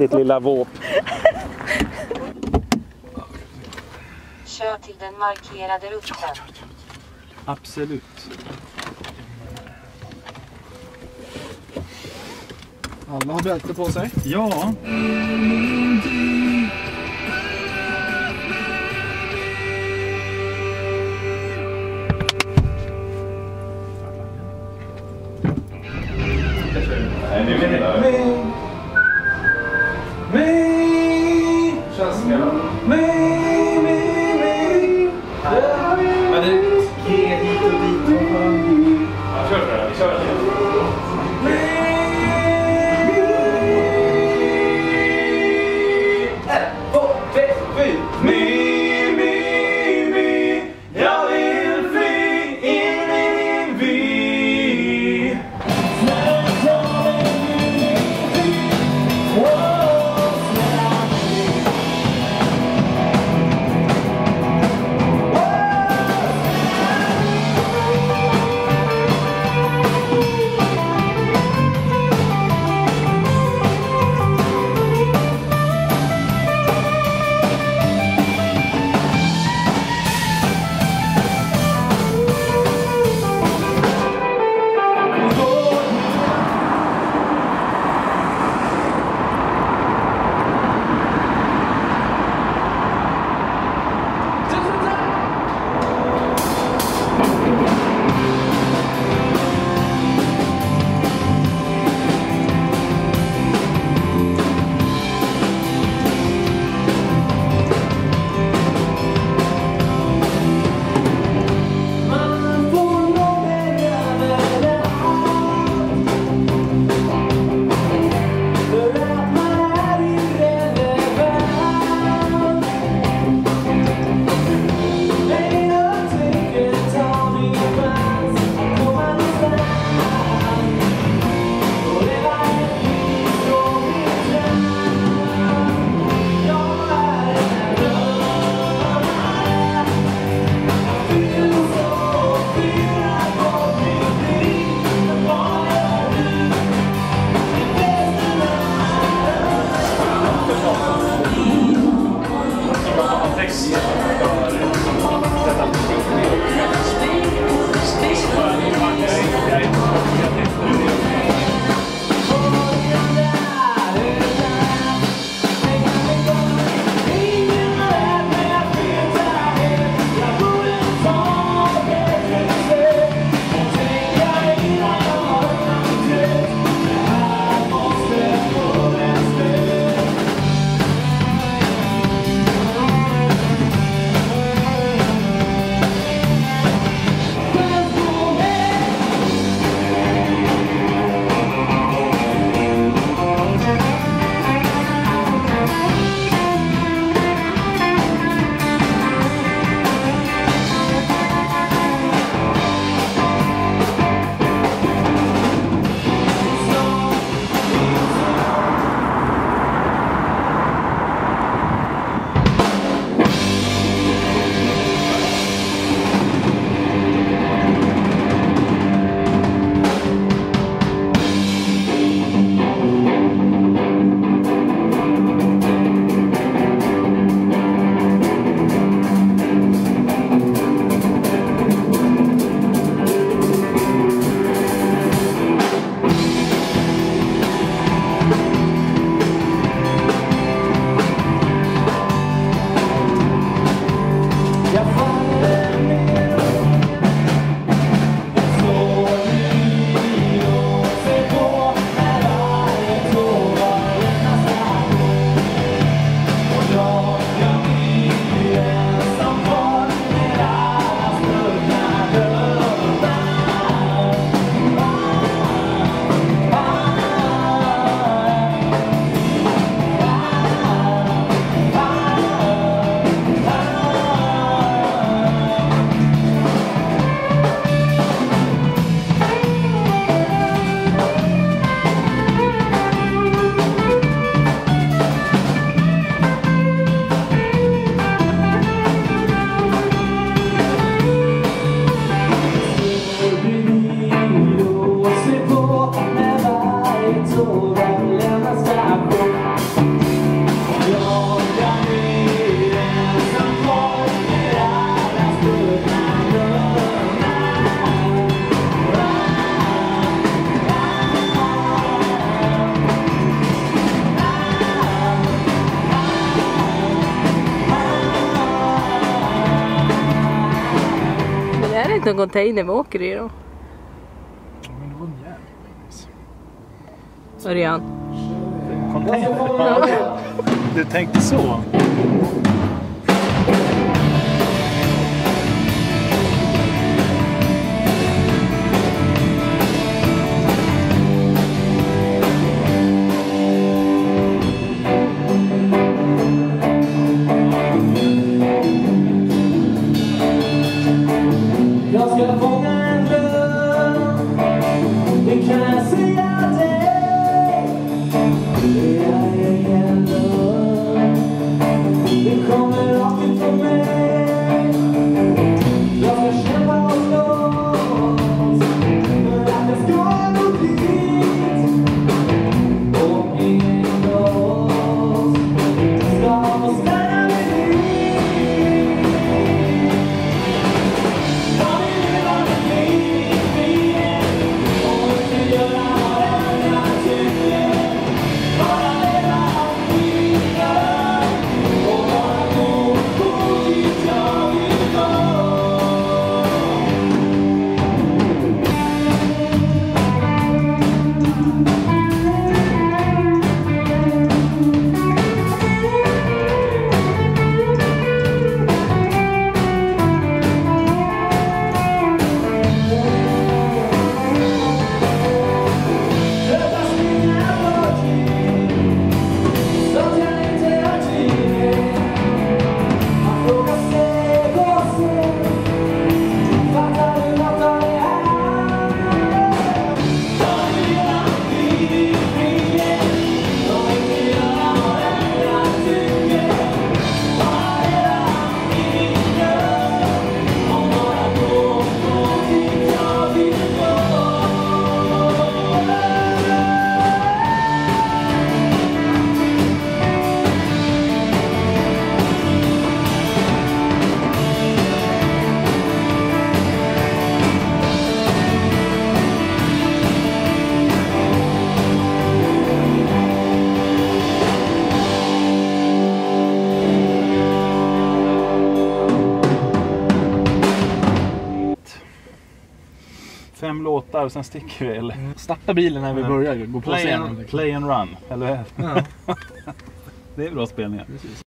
ditt lilla våp. Kör till den markerade rutten. Ja, ja, ja. Absolut. Alla har bälte på sig. Ja. Mm. inte container vi åker i då. Men det var en jävla Örjan. Container? Du tänkte så? fem låtar, sen sticker vi. Eller? Starta bilen när vi börjar. Gå på play scenen. And, play and run, eller? Ja. det är bra spelningar. Precis.